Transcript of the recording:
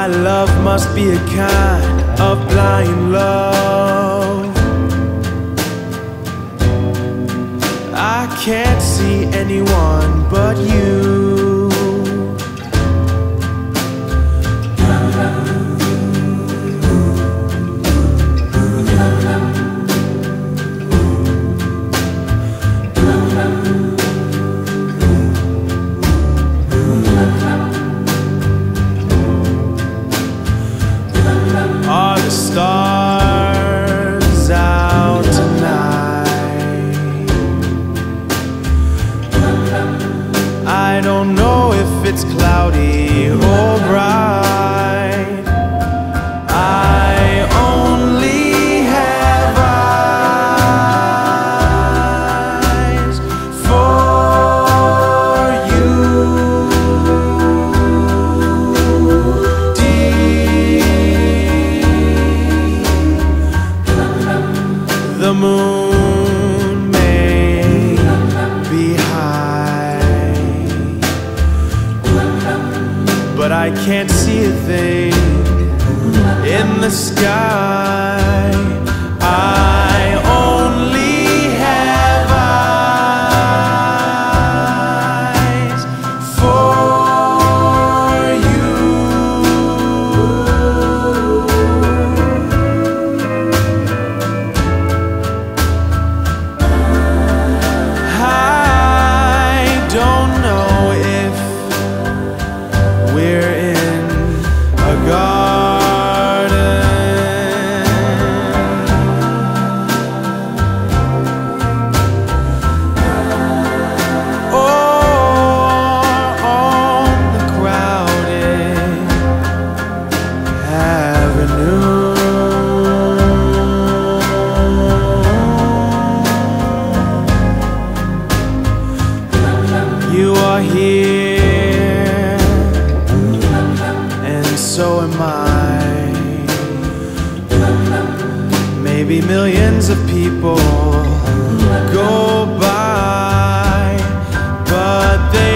My love must be a kind of blind love. I can't see anyone but you. The stars out tonight? I don't know if it's cloudy or bright. The moon may be high, but I can't see a thing in the sky. maybe millions of people go by, but they